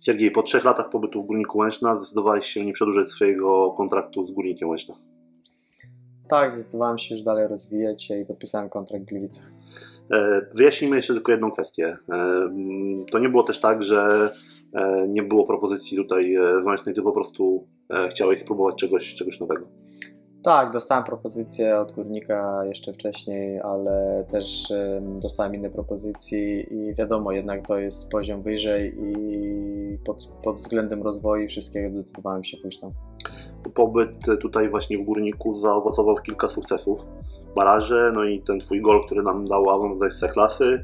Siergiej, po trzech latach pobytu w Górniku Łęczna zdecydowałeś się nie przedłużyć swojego kontraktu z Górnikiem Łęczna. Tak, zdecydowałem się już dalej rozwijać i podpisałem kontrakt w Gliwicach. E, Wyjaśnijmy jeszcze tylko jedną kwestię. E, To nie było też tak, że e, nie było propozycji tutaj z Łęcznej, ty po prostu chciałeś spróbować czegoś, czegoś nowego. Tak, dostałem propozycję od Górnika jeszcze wcześniej, ale też em, dostałem inne propozycje i wiadomo, jednak to jest poziom wyżej i pod, pod względem rozwoju wszystkiego zdecydowałem się pójść tam. Pobyt tutaj właśnie w Górniku zaowocował kilka sukcesów. Baraże, no i ten twój gol, który nam dał awans do Ekstraklasy.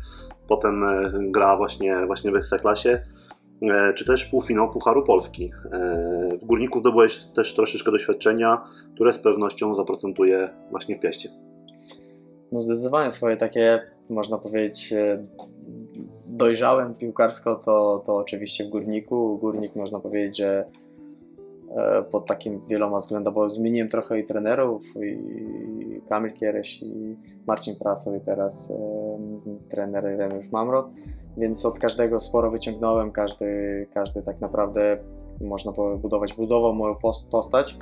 Potem e, gra właśnie, właśnie w Ekstraklasie. E, Czy też półfinał Pucharu Polski. E, W Górniku zdobyłeś też troszeczkę doświadczenia, które z pewnością zaprocentuje właśnie w Piaście. No zdecydowanie swoje takie, można powiedzieć, e, dojrzałem piłkarsko, to, to oczywiście w Górniku. Górnik można powiedzieć, że e, pod takim wieloma względami, bo zmieniłem trochę i trenerów, i Kamil Kiereś, i Marcin Prasow, i teraz e, trener Remiusz Mamrot, więc od każdego sporo wyciągnąłem, każdy, każdy tak naprawdę, można budować, budował moją post- postać.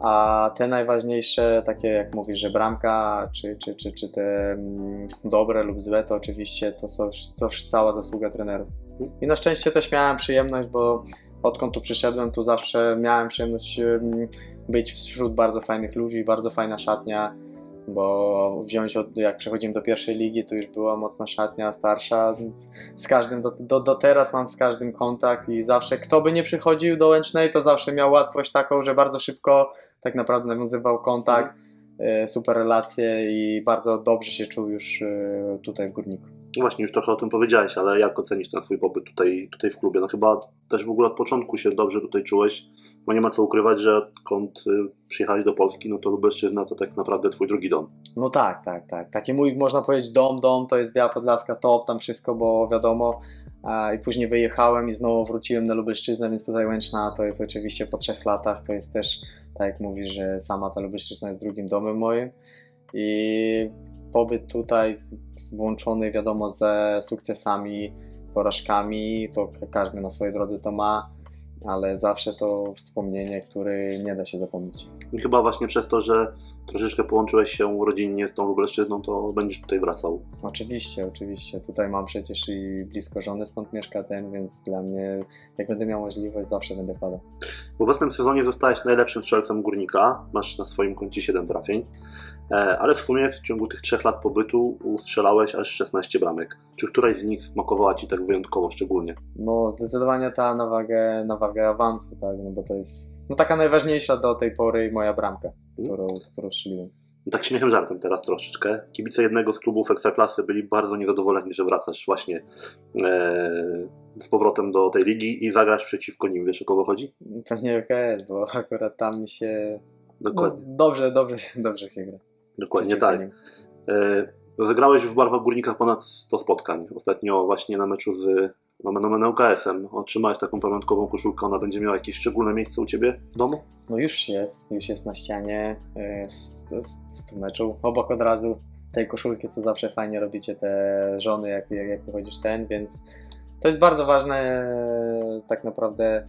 A te najważniejsze, takie jak mówisz, że bramka, czy, czy, czy, czy te dobre lub złe, to oczywiście to są to cała zasługa trenerów. I na szczęście też miałem przyjemność, bo odkąd tu przyszedłem, tu zawsze miałem przyjemność być wśród bardzo fajnych ludzi, bardzo fajna szatnia, bo wziąć od, jak przechodziłem do pierwszej ligi, to już była mocna szatnia, starsza. Z każdym, do, do, do teraz mam z każdym kontakt i zawsze kto by nie przychodził do Łęcznej, to zawsze miał łatwość taką, że bardzo szybko tak naprawdę nawiązywał kontakt, e, super relacje i bardzo dobrze się czuł już e, tutaj w Górniku. No właśnie, już trochę o tym powiedziałeś, ale jak ocenisz ten twój pobyt tutaj, tutaj w klubie? No chyba też w ogóle od początku się dobrze tutaj czułeś, bo nie ma co ukrywać, że odkąd y, przyjechałeś do Polski, no to Lubelszczyzna to tak naprawdę twój drugi dom. No tak, tak, tak. Taki mój, można powiedzieć, dom, dom to jest Biała Podlaska, top, tam wszystko, bo wiadomo. I później wyjechałem i znowu wróciłem na Lubelszczyznę, więc tutaj Łęczna to jest oczywiście po trzech latach, to jest też, tak jak mówisz, że sama ta Lubelszczyzna jest drugim domem moim. I pobyt tutaj włączony, wiadomo, ze sukcesami, porażkami, to każdy na swojej drodze to ma, ale zawsze to wspomnienie, które nie da się zapomnieć. I chyba właśnie przez to, że troszeczkę połączyłeś się rodzinnie z tą Lubelszczyzną, to będziesz tutaj wracał. Oczywiście, oczywiście. Tutaj mam przecież i blisko żony, stąd mieszka ten, więc dla mnie, jak będę miał możliwość, zawsze będę padał. W obecnym sezonie zostałeś najlepszym strzelcem Górnika, masz na swoim koncie 7 trafień, e, ale w sumie w ciągu tych trzech lat pobytu ustrzelałeś aż 16 bramek. Czy któraś z nich smakowała Ci tak wyjątkowo szczególnie? No, zdecydowanie ta na wagę, na wagę awansu, tak, no bo to jest no, taka najważniejsza do tej pory moja bramka, którą, którą strzeliłem. No tak śmiechem żartem teraz troszeczkę. Kibice jednego z klubów Ekstraklasy byli bardzo niezadowoleni, że wracasz właśnie e, z powrotem do tej ligi i zagrasz przeciwko nim. Wiesz o kogo chodzi? Pewnie OKS, bo akurat tam mi się no, Dokładnie, dobrze, dobrze, dobrze się gra. dokładnie tak. E, Rozegrałeś w barwach Górnika ponad 100 spotkań. Ostatnio właśnie na meczu z nomen omen UKS-em otrzymałeś taką pamiątkową koszulkę. Ona będzie miała jakieś szczególne miejsce u Ciebie w domu? No już jest, już jest na ścianie e, z, z, z tym meczu. Obok od razu tej koszulki, co zawsze fajnie robicie te żony, jak, jak, jak wychodzisz ten, więc to jest bardzo ważne e, tak naprawdę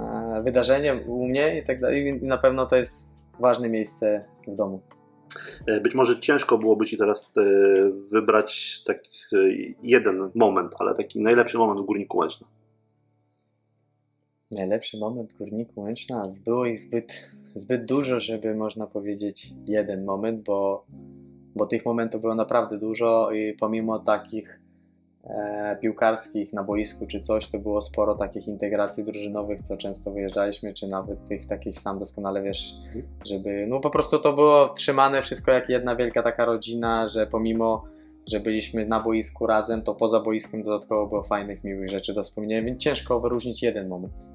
e, wydarzenie u mnie i tak dalej. I na pewno to jest ważne miejsce w domu. E, Być może ciężko byłoby Ci teraz wybrać taki jeden moment, ale taki najlepszy moment w Górniku Łęczna. Najlepszy moment w Górniku Łęczna. Było ich zbyt, zbyt dużo, żeby można powiedzieć jeden moment, bo, bo tych momentów było naprawdę dużo i pomimo takich piłkarskich na boisku czy coś, to było sporo takich integracji drużynowych, co często wyjeżdżaliśmy, czy nawet tych takich sam doskonale wiesz, żeby, no po prostu to było trzymane wszystko jak jedna wielka taka rodzina, że pomimo, że byliśmy na boisku razem, to poza boiskiem dodatkowo było fajnych, miłych rzeczy do wspomnienia, więc ciężko wyróżnić jeden moment.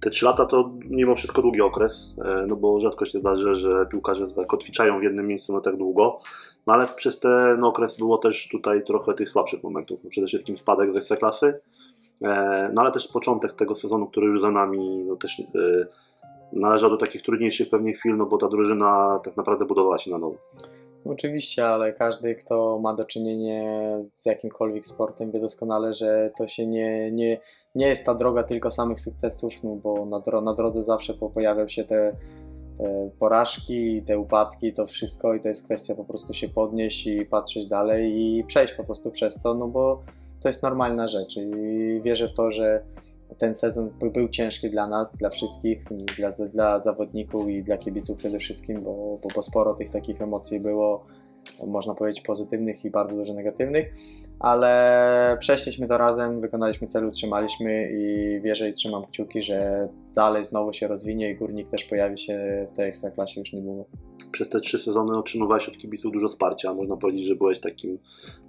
Te trzy lata to mimo wszystko długi okres, e, no bo rzadko się zdarzy, że piłkarze tak kotwiczają w jednym miejscu na tak długo. No ale przez ten okres było też tutaj trochę tych słabszych momentów. No Przede wszystkim spadek z Ekstraklasy, e, no ale też początek tego sezonu, który już za nami, no też e, należał do takich trudniejszych pewnie chwil, no bo ta drużyna tak naprawdę budowała się na nowo. Oczywiście, ale każdy, kto ma do czynienia z jakimkolwiek sportem, wie doskonale, że to się nie, nie, nie jest ta droga tylko samych sukcesów, no bo na, dro na drodze zawsze pojawiają się te, te porażki, te upadki, to wszystko i to jest kwestia po prostu się podnieść i patrzeć dalej i przejść po prostu przez to, no bo to jest normalna rzecz i wierzę w to, że ten sezon był ciężki dla nas, dla wszystkich, dla, dla zawodników i dla kibiców przede wszystkim, bo, bo, bo sporo tych takich emocji było, można powiedzieć pozytywnych i bardzo dużo negatywnych, ale przeszliśmy to razem, wykonaliśmy cel, utrzymaliśmy i wierzę i trzymam kciuki, że dalej znowu się rozwinie i Górnik też pojawi się w tej ekstraklasie już niedługo. Przez te trzy sezony otrzymywałeś od kibiców dużo wsparcia, można powiedzieć, że byłeś takim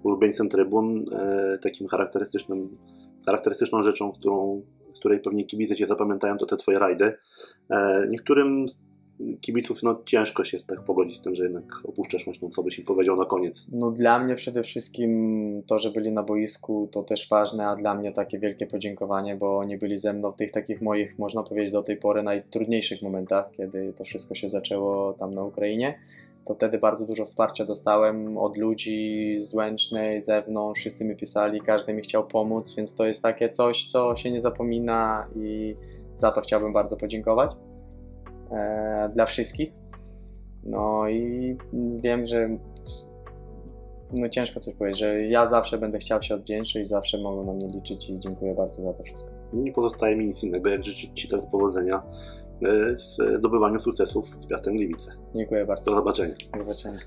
ulubieńcem trybun, e, takim charakterystycznym charakterystyczną rzeczą, którą, z której pewnie kibice Cię zapamiętają, to te Twoje rajdy. E, niektórym kibiców no, ciężko się tak pogodzić z tym, że jednak opuszczasz mocno, co byś im powiedział na koniec. No dla mnie przede wszystkim to, że byli na boisku to też ważne, a dla mnie takie wielkie podziękowanie, bo oni byli ze mną w tych takich moich, można powiedzieć do tej pory najtrudniejszych momentach, kiedy to wszystko się zaczęło tam na Ukrainie to wtedy bardzo dużo wsparcia dostałem od ludzi z Łęcznej, zewnątrz, wszyscy mi pisali, każdy mi chciał pomóc, więc to jest takie coś, co się nie zapomina i za to chciałbym bardzo podziękować e, dla wszystkich. No i wiem, że no ciężko coś powiedzieć, że ja zawsze będę chciał się odwdzięczyć, zawsze mogą na mnie liczyć i dziękuję bardzo za to wszystko. Nie pozostaje mi nic innego, jak życzyć Ci teraz powodzenia w zdobywaniu sukcesów z Piastem Gliwice. Dziękuję bardzo. Do zobaczenia. Do zobaczenia.